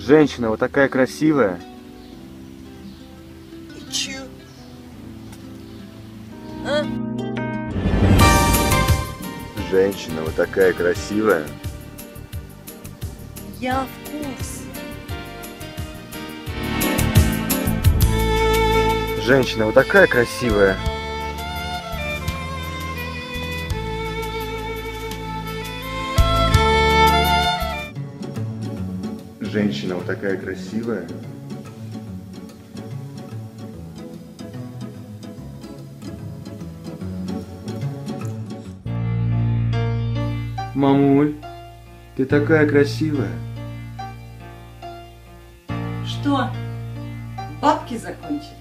Женщина вот такая красивая. И чё? А? Женщина вот такая красивая. Я в курсе. Женщина вот такая красивая. Женщина вот такая красивая. Мамуль, ты такая красивая. Что? Бабки закончились?